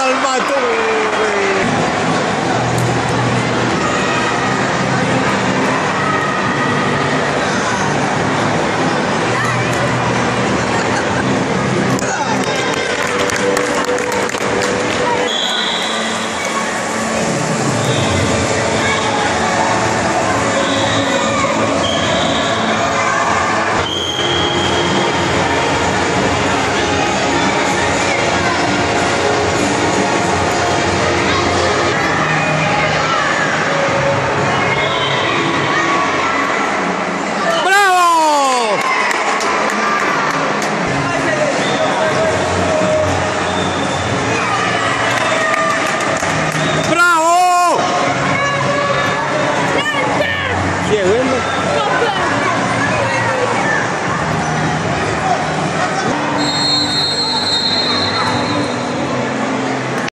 Salvatore! điều.